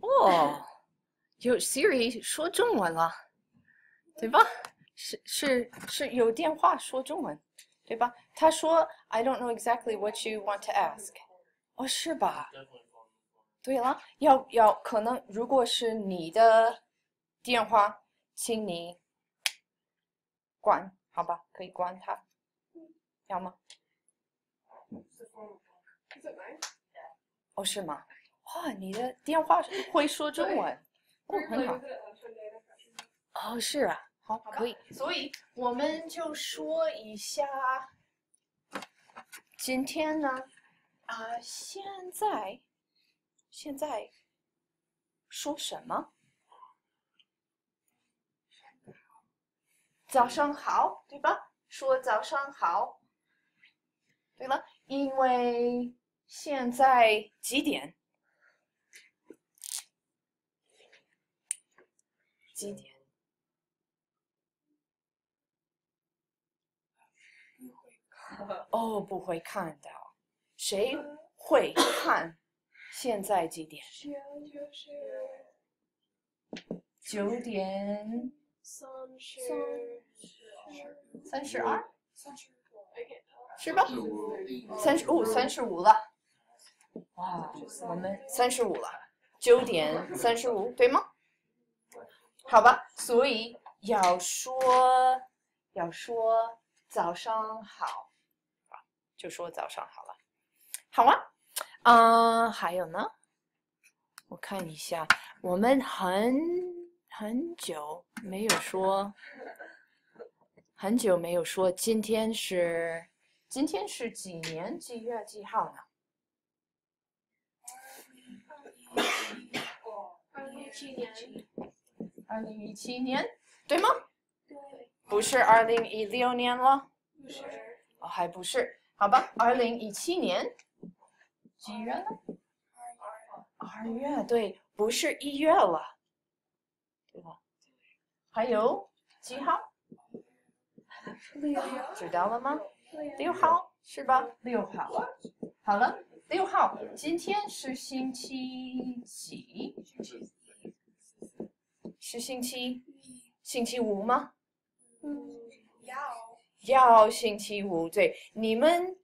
哦，有 Siri 说中文了，对吧？是是是有电话说中文，对吧？他说 I don't know exactly what you want to ask。哦，是吧？对了，要要可能如果是你的电话，请你关，好吧？可以关它，要吗？哦，是吗？哇，你的电话会说中文，哦，很好。哦，是啊，好，可以。所以我们就说一下，今天呢，啊，现在，现在说什么？早上好，对吧？说早上好。对了，因为现在几点？几点？哦，不会看到。谁会看？现在几点？九点三十三十二，是吧？三十五，三十五了。哇，我们三十五了，九点三十五，对吗？好吧，所以要说要说早上好，就说早上好了。好啊，嗯、还有呢，我看一下，我们很很久没有说，很久没有说，今天是今天是几年几月几号呢？二零一七年，二零一七年，对吗？对，不是二零一六年了，不是哦，还不是，好吧，二零一七年几月呢？二月，对，不是一月了，对吧？还有几号？六知道了吗？六号是吧？六号，好了，六号，今天是星期几？是星期星期五吗？嗯，要要星期五，对，你们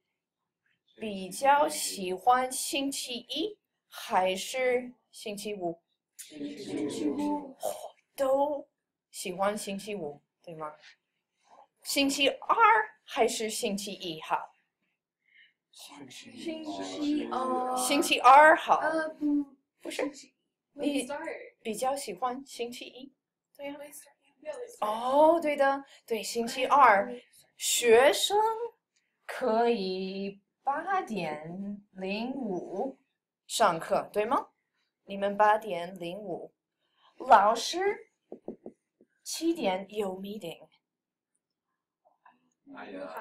比较喜欢星期一还是星期五？星期五都喜欢星期五，对吗？星期二还是星期一好？星期二星期二好，呃不不是你比较喜欢星期一，对呀、哦，对的，对，星期二学生可以八点零五上课，对吗？你们八点零五，老师七点有 meeting，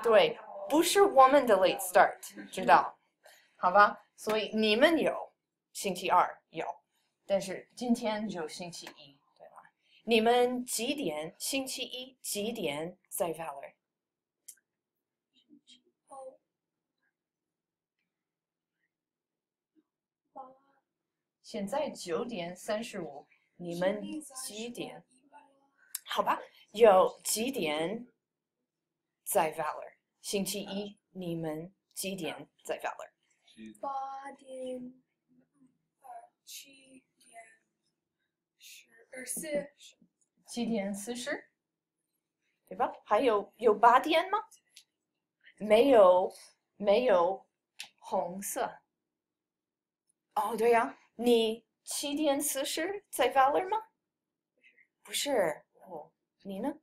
对，不是我们的 late start，知道？好吧，所以你们有星期二有，但是今天就星期一，对吗？你们几点？星期一几点在 Valor？现在九点三十五，你们几点？好吧，有几点在 Valor？星期一你们几点在 Valor？八点二七十二四七点四十，对吧？还有有八点吗？没有，没有红色。哦，对呀、你七点四十在 Valor 吗？不是，哦，你呢？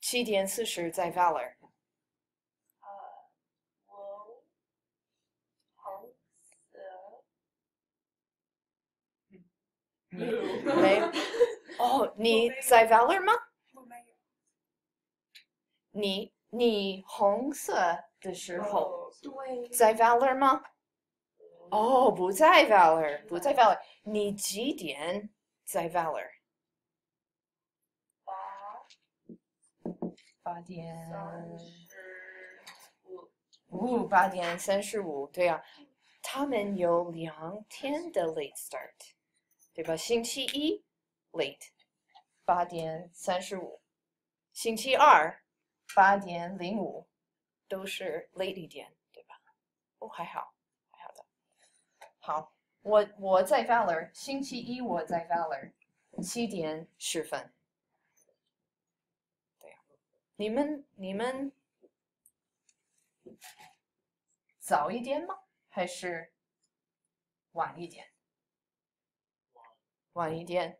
七点四十在 Valor。我红色你没有？哦，你在 Valor 吗？我没有你你红色的时候对在 Valor 吗？哦，不在 Valor，不在 Valor。你几点在 Valor？八八点三十五五，八点三十五。对呀、他们有两天的 late start，对吧？星期一 late 八点三十五，星期二八点零五，都是 late 一点，对吧？哦，还好，还好的。好，我我在 Valor，星期一我在 Valor，七点十分。对呀、你们你们早一点吗？还是晚一点？晚一点，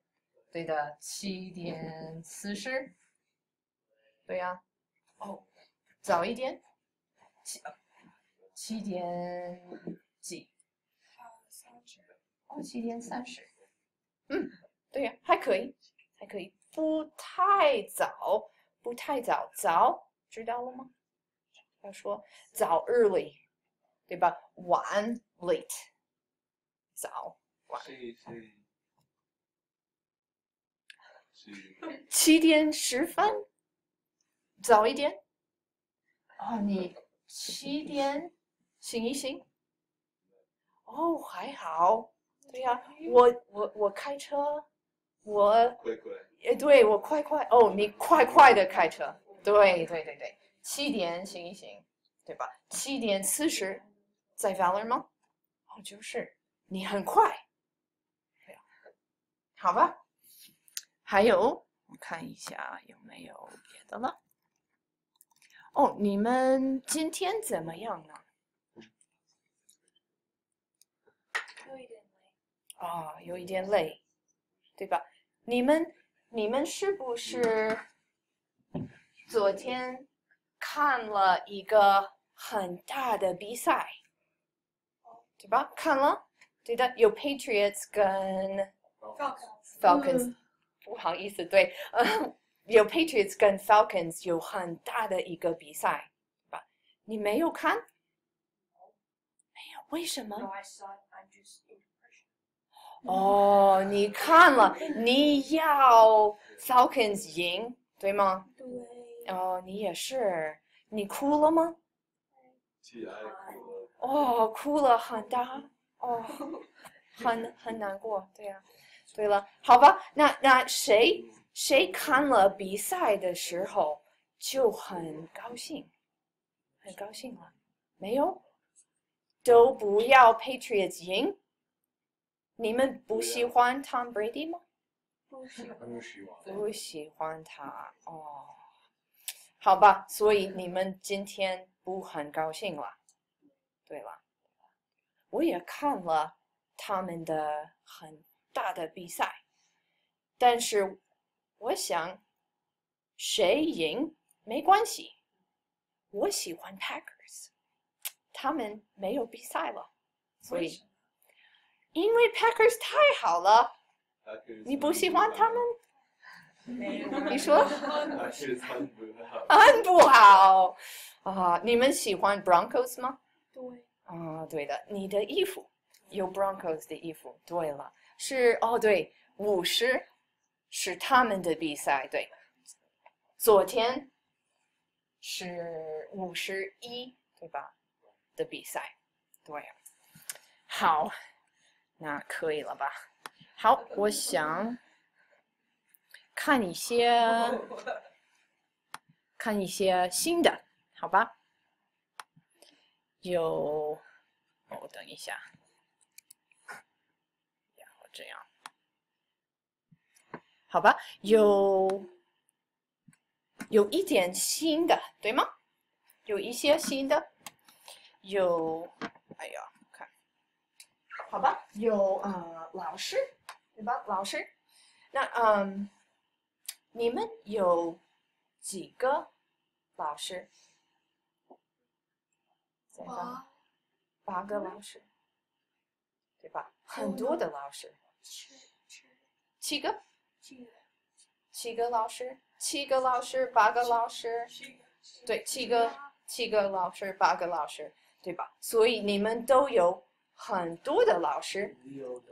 对的，七点四十。对呀、哦，早一点，七七点几？哦，七点三十。嗯，对呀、还可以，还可以，不太早，不太早，早知道了吗？要说早 early，对吧？晚 late，早晚七点十分，早一点。哦，你七点醒一醒。哦，还好。对呀、我我我开车，我快快。哎，对我快快哦，你快快的开车。对对对对，七点醒一醒，对吧？七点四十在 Valor 吗？哦，就是你很快。好吧。还有，我看一下有没有别的了。哦，你们今天怎么样呢？有一点累。啊、有一点累，对吧？你们你们是不是昨天看了一个很大的比赛，对吧？看了，对的，有 Patriots 跟 Falcons。不好意思，对，呃，有 Patriots 跟 Falcons 有很大的一个比赛，对吧？你没有看？没有，为什么哦，你看了，你要 Falcons 赢，对吗？对。哦，你也是，你哭了吗？起来过了，哦，哭了很大，哦，很很难过，对呀、对了，好吧，那那谁谁看了比赛的时候就很高兴，很高兴了，没有？都不要 Patriots 赢。你们不喜欢 Tom Brady 吗？不是。还没有洗完。不喜欢他哦，好吧，所以你们今天不很高兴了。对了，我也看了他们的很大的比赛，但是我想谁赢没关系，我喜欢 Packers，他们没有比赛了，所以因为 Packers 太好了。你不喜欢他们？你说。很不好 啊！你们喜欢 Broncos 吗？对。啊，对的，你的衣服有 Broncos 的衣服。对了，是哦，对，五十是他们的比赛，对。昨天是五十一，对吧？的比赛，对。好，那可以了吧？好，我想看一些看一些新的，好吧？有，哦，等一下，然后这样，好吧？有有一点新的，对吗？有一些新的，有，哎呀，看，好吧？有呃，老师，对吧？老师，那嗯，你们有几个老师？在班八。八个老师，对吧？很多的老师，七个，七个。七个老师，七个老师，八个老师，对，七个，七个老师，八个老师，对吧？所以你们都有很多的老师，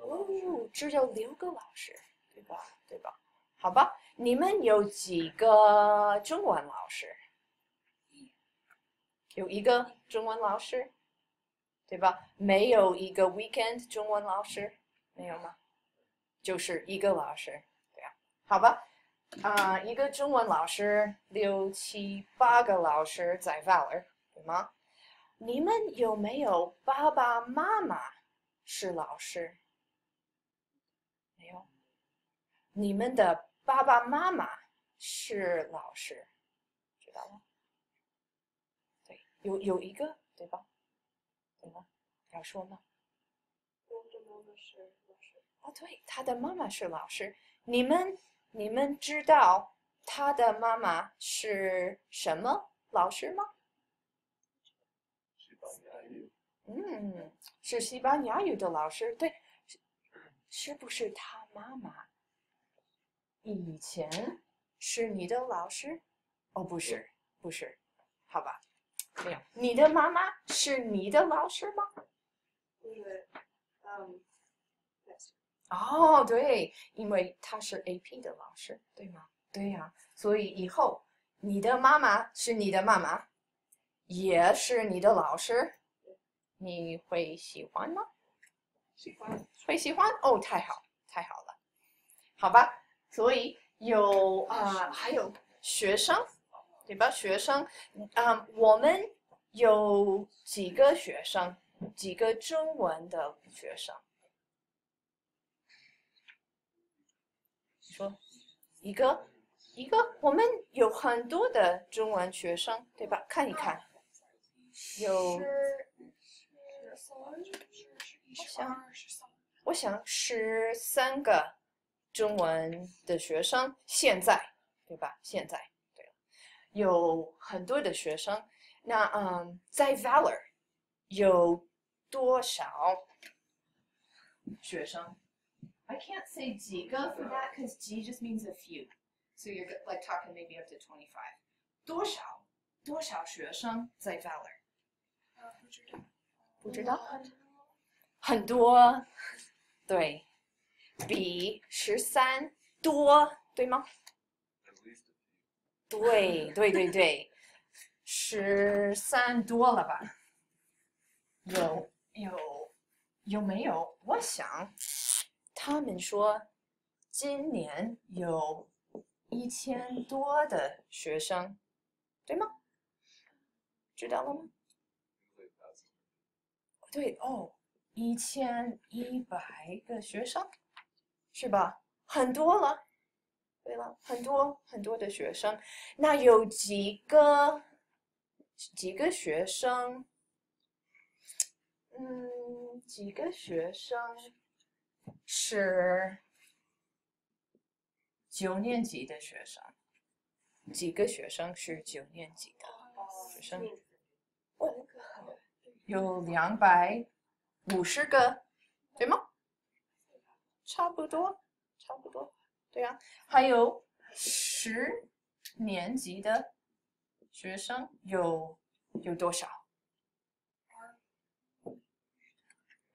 哦，只有六个老师，对吧？对吧？好吧，你们有几个中文老师？有一个中文老师，对吧？没有一个 weekend 中文老师，没有吗？就是一个老师，好吧？啊、一个中文老师，六七八个老师在 Valor，对吗？你们有没有爸爸妈妈是老师？没有。你们的爸爸妈妈是老师，知道吗？对，有有一个，对吧？怎么？要说吗？我的妈妈是老师。哦，对，他的妈妈是老师。你们你们知道他的妈妈是什么老师吗？西班牙语，嗯，是西班牙语的老师。对，是是不是他妈妈以前是你的老师？哦，不是，不是，好吧，没有。你的妈妈是你的老师吗？因为，嗯，yes，哦，对，因为他是 AP 的老师，对吗？对呀、所以以后你的妈妈是你的妈妈，也是你的老师，你会喜欢吗？喜欢。会喜欢哦，太好，太好了，好吧。所以有啊、还有学生，对吧？学生，啊、我们有几个学生，几个中文的学生。说一个一个，我们有很多的中文学生，对吧？看一看，有是是三，是是一十想。我想十三个中文的学生，现在对吧？现在对了，有很多的学生。那嗯，在 Valor 有多少学生 ？I can't say 几个 for that because 几 just means a few. So you're go- like talking maybe up to 25. 多少多少学生在 Valor？啊，不知道。不知道。很很多，对，比十三多，对吗？ at least a few. 对对对对，十三多了吧？有有有没有？我想 他们说今年有一千多的学生，对吗？知道了吗？对哦，一千一百个学生，是吧？很多了。对了，很多很多的学生，那有几个几个学生？嗯，几个学生是九年级的学生？几个学生是九年级的？学生哦，有两百五十个，对吗？差不多，差不多，对啊。还有十年级的学生有有多少？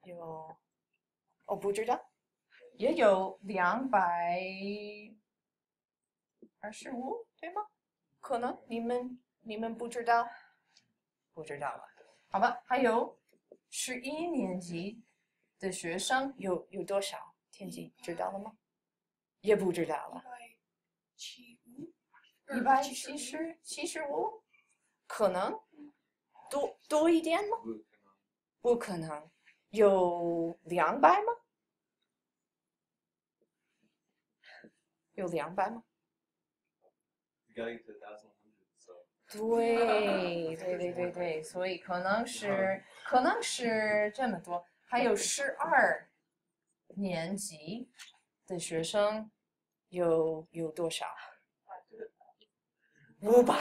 有，我不知道，也有两百二十五，对吗？可能你们你们不知道，不知道了。好吧，还有十一年级的学生有有多少？天津知道了吗？也不知道了。一百七五，一百七十七十五，可能多多一点吗？blue 可能不可能，有两百吗？有两百吗 对对对对对，所以可能是可能是这么多，还有十二年级的学生有有多少？五百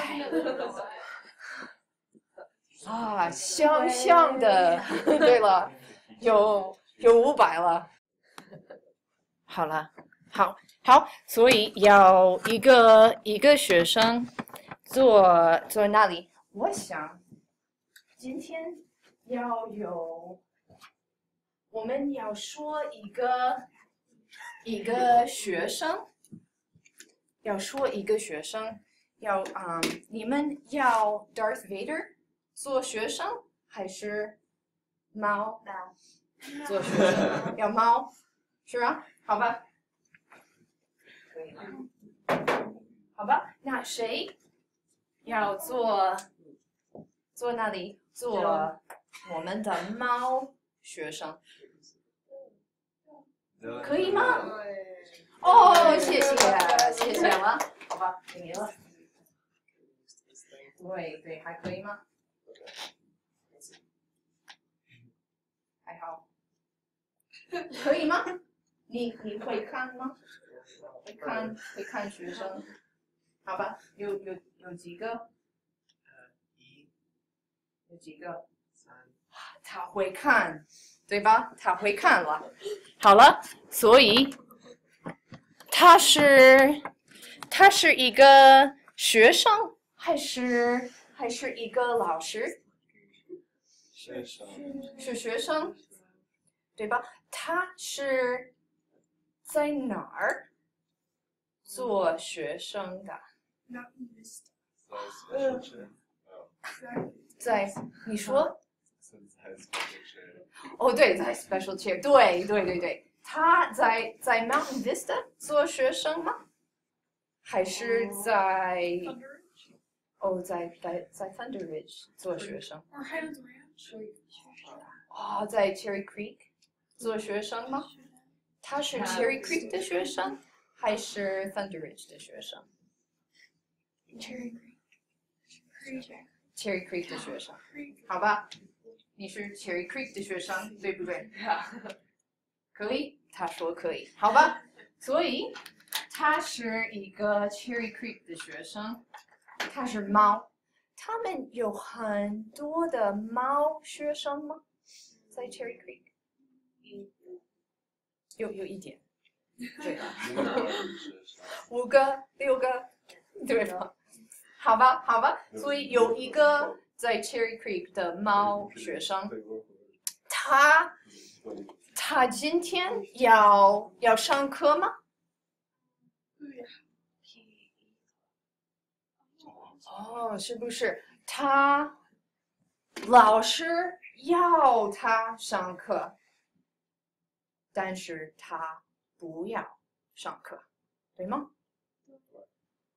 啊，相像的。对了，有有五百了。好了，好好，所以要一个一个学生坐坐那里。我想今天要有，我们要说一个一个学生，要说一个学生，要嗯，你们要 Darth Vader 做学生，还是猫做学生要猫，是吧？好吧，可以吗？好吧，那谁要做做那里做我们的猫学生？可以吗？哦，谢谢，谢谢了，好吧，给您了。对对，还可以吗？还好，可以吗？你你会看吗？会看会看学生，好吧？有有有几个？一、有几个？三、他会看，对吧？他会看了。好了，所以他是他是一个学生，还是还是一个老师？学生、是学生，对吧？他是在哪儿做学生的.在你说哦，对，在 special chair，对对对对，他在在 Mountain Vista 做学生吗？还是在哦，在在在 Thunder Ridge 做学生.哦，在 Cherry Creek 做学生吗？他是 Cherry Creek 的学生，还是 Thunder Ridge 的学生 Cherry Creek. Creek.？Cherry Creek 的学生.好吧？你是 Cherry Creek 的学生，对不对？可以，他说可以，好吧？所以他是一个 Cherry Creek 的学生，他是猫。他们有很多的猫学生吗？在 Cherry Creek 有有一点，对 五个、六个，对吧？好吧，好吧。所以有一个在 Cherry Creek 的猫学生，他他今天要要上课吗？哦，是不是他老师要他上课，但是他不要上课，对吗？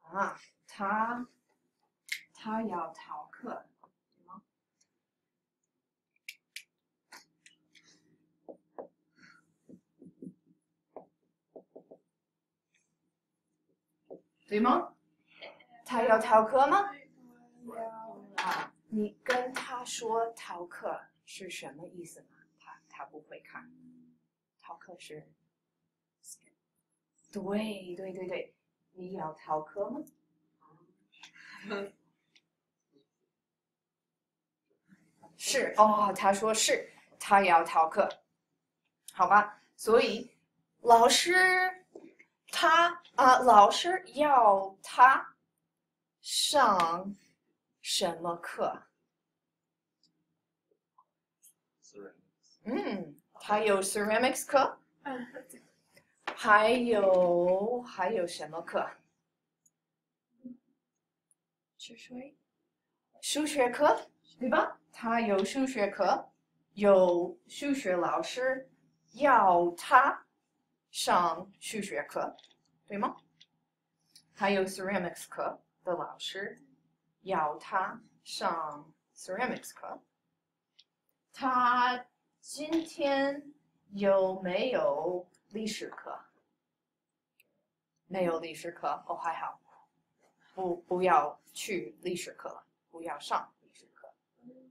啊，他他要逃课，对吗？对吗？他要逃课吗？啊，你跟他说逃课是什么意思吗？他他不会看，逃课是，对对对对，你要逃课吗？是哦，他说是，他要逃课，好吧？所以老师他啊、老师要他上什么课？嗯，他有 ceramics 课，Um, 还有还有什么课？数学课，对吧？他有数学课，有数学老师要他上数学课，对吗？还有 ceramics 课的老师要他上 ceramics 课。他今天有没有历史课？没有历史课，哦，还好，不不要去历史课了，不要上历史课，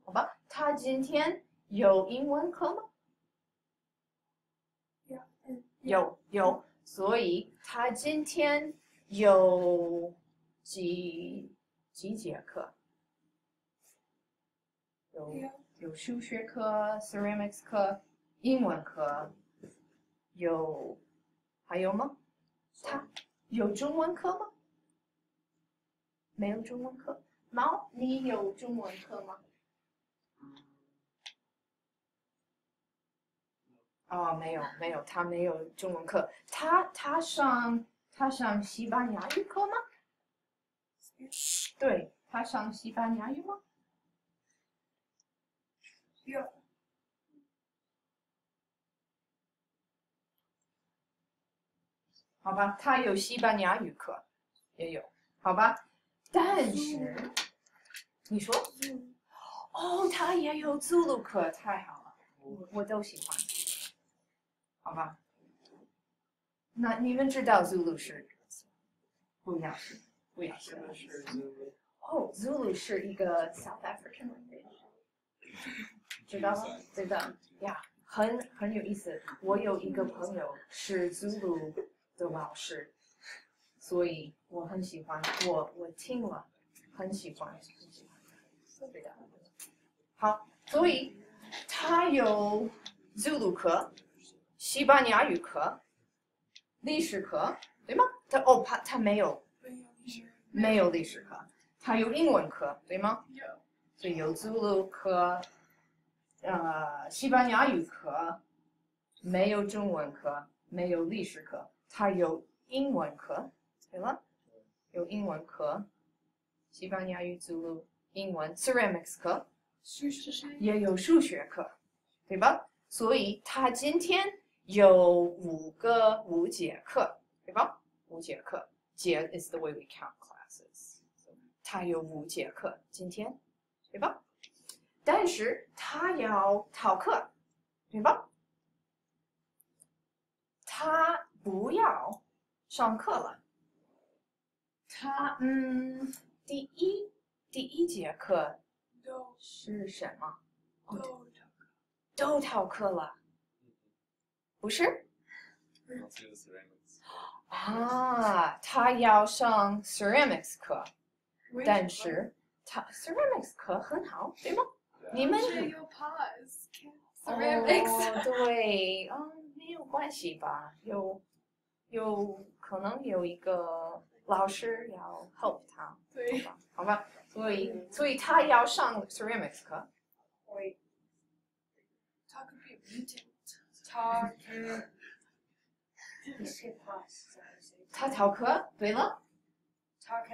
好吧？他今天有英文课吗. And 有有，所以他今天有几几节课？有有数学课、ceramics 课、英文课，有还有吗？他有中文课吗？没有中文课。毛，你有中文课吗？哦，没有没有，他没有中文课。他他上他上西班牙语课吗？对他上西班牙语吗？有，好吧，他有西班牙语课，也有，好吧。但是，你说？哦，他也有 Zulu 课，太好了，我我都喜欢。好吧，那你们知道 Zulu 是？不一样。是，Zulu？。哦，Zulu 是一个 South African language，知道吗？知道呀，很很有意思。我有一个朋友是 Zulu 的老师，所以我很喜欢。我我听了，很喜欢，很喜欢。对的。好，所以他有 Zulu 课、西班牙语课、历史课，对吗？他哦，他他没有没有历史课。他有英文课，对吗？有。所以有祖鲁课，呃，西班牙语课，没有中文课，没有历史课。他有英文课，对吗，有英文课，西班牙语、祖鲁、英文，ceramics 课，也有数学课，对吧？所以他今天有五个五节课，对吧？五节课，节 is the way we count。他有五节课，今天，对吧？但是他要逃课，对吧？他不要上课了。他嗯，第一第一节课是什么？都逃课了，不是？啊，他要上 ceramics 课。但是它 ceramics 课很好，对吗？你们有 pause ceramics 对，嗯，没有关系吧？有有可能有一个老师要 help 他，对吧？好吧，所以所以他要上 ceramics 课。会，他可以 mutant，他逃课，对了，他可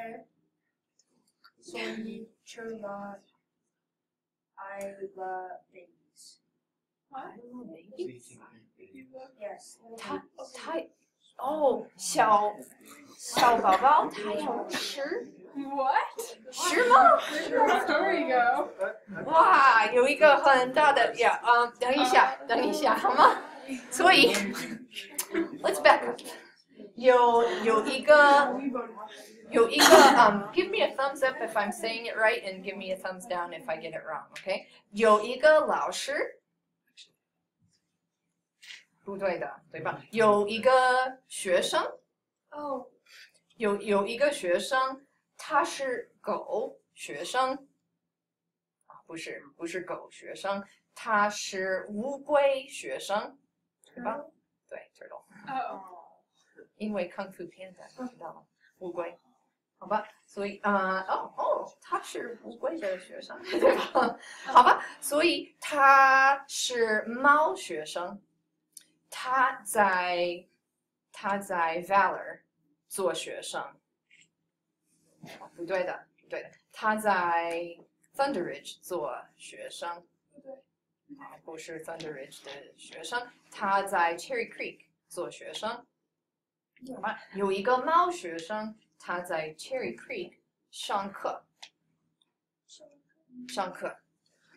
以。所以除了 I love babies. I love babies. Yes. 他他哦，小小宝宝他要吃 What? 是吗？ Where did that story go? 哇，有一个很大的呀，嗯，等一下，等一下，好吗？所以，Let's back up。有有一个 有一个嗯、um,，give me a thumbs up if I'm saying it right and give me a thumbs down if I get it wrong. OK，有一个老师，不对的，对吧？有一个学生，哦，有有一个学生，他是狗学生，啊，不是不是狗学生，他是乌龟学生，对吧？对，turtle。哦，因为康复片的，知道吗？乌龟， 好吧，所以啊、呃，哦哦，他是乌龟的学生，对吧？好吧，所以他是猫学生，他在他在 Valor 做学生，哦不对的，不对的，他在 Thunder Ridge 做学生，不对，啊，不是 Thunder Ridge 的学生，他在 Cherry Creek 做学生。好吧，有一个猫学生，他在 Cherry Creek 上课，上课，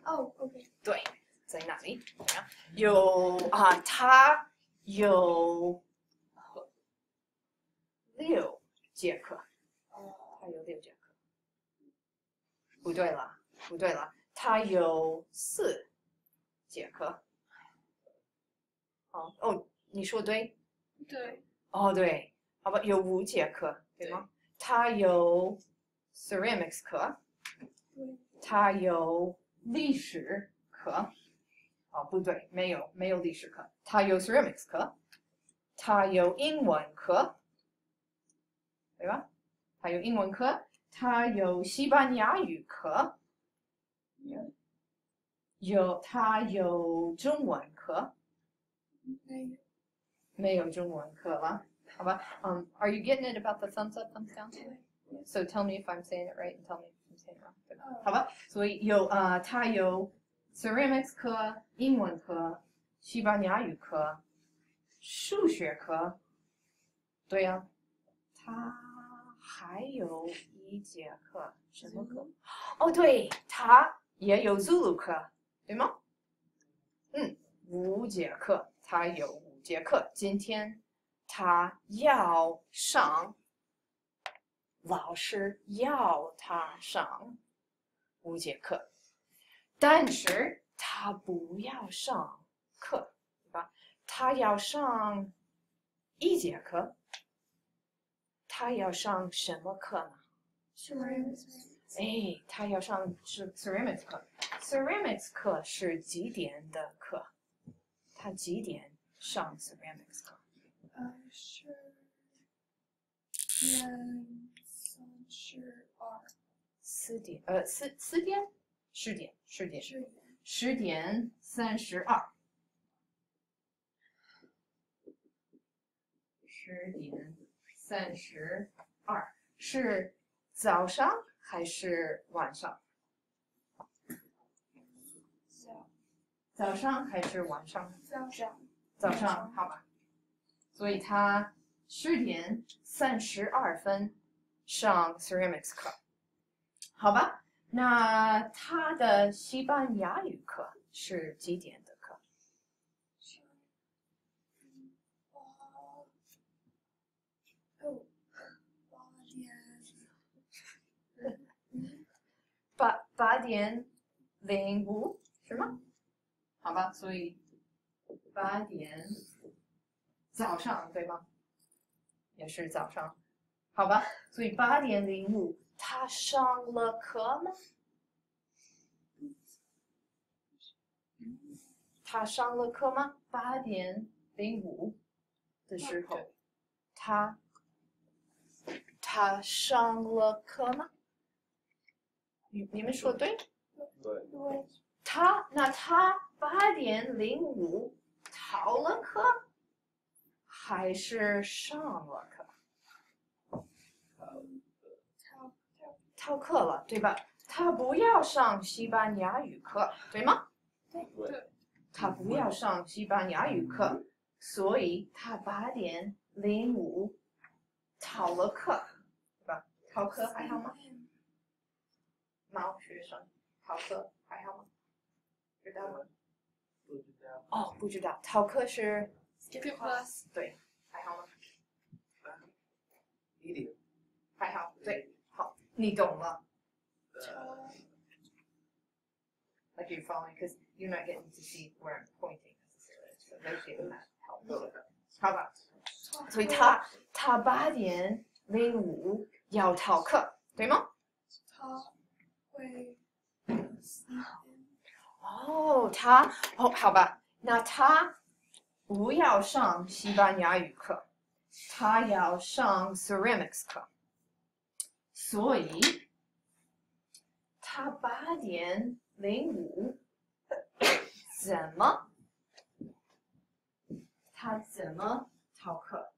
哦，OK，对，在那里？有啊，他有六节课，哦他有六节课。不对了，不对了，他有四节课。哦哦，你说对。对，哦，对，好吧，有五节课，对吗？他有 ceramics 课，他有历史课，哦，不对，没有，没有历史课。他有 ceramics 课，他有英文课，对吧？他有英文课，他有西班牙语课，有他有中文课。没有，没有中文课了，好吧？Um, are you getting it about the thumbs up, thumbs down? So tell me if I'm saying it right and tell me if I'm saying it wrong. 对吧好吧，所以有啊，它有 ceramics 课、英文课、西班牙语课、数学课、对呀、他还有一节课，什么课？哦，对，他也有 Zulu 课，对吗？嗯，五节课，他有五节课。今天他要上，老师要他上五节课，但是他不要上课，对吧？他要上一节课。他要上什么课呢？哎，他要上是 ceramics 课，ceramics 课是几点的课？他几点上 ceramics 课？呃，是点三十二，四点，呃，四四点，十点，十点，是十点三十二，十点三十二是早上还是晚上？早早上还是晚上？早上早上，好吧。所以他十点三十二分上 ceramics 课，好吧？那他的西班牙语课是几点的课？八八点零五是吗？好吧，所以八点早上对吗？也是早上，好吧，所以八点零五他上了课吗？他上了课吗？八点零五的时候，他他上了课吗？你你们说对？对，对他那他八点零五逃了课，还是上了课？逃逃逃课了，对吧？他不要上西班牙语课，对吗？对，他不要上西班牙语课，所以他八点零五逃了课，对吧？逃课还好吗？猫学生逃课还好吗？知道吗？不知道。哦，不知道，逃课是 skip class 对，还好吗？一点。还好，对，好，你懂了。呃，Like you're following, because you're not getting to see where I'm pointing necessarily, so those give that help. 好吧，所以他他八点零五要逃课，对吗？他会四点哦，他哦，好吧，那他不要上西班牙语课，他要上 ceramics 课，所以他八点零五怎么？他怎么逃课？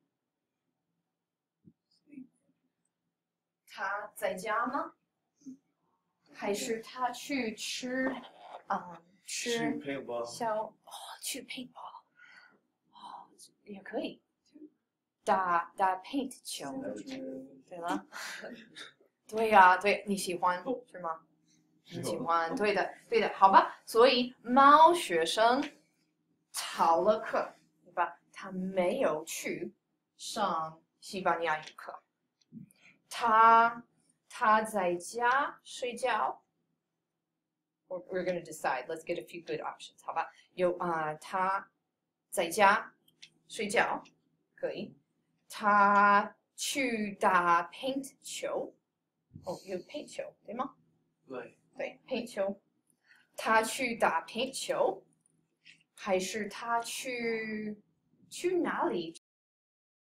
他在家吗？还是他去吃，嗯，吃。小哦，去 paintball，哦，也可以，打打 paint 球，对吗？对呀、对，你喜欢是吗？你喜欢，对的，对的，好吧。所以猫学生逃了课，对吧？他没有去上西班牙语课，他他在家睡觉。We're we're gonna decide. Let's get a few good options. 好吧，有啊、他在家睡觉，可以。他去打 paint 球，哦，有 paint 球对吗？对，对，paint 球。他去打 paint 球，还是他去去哪里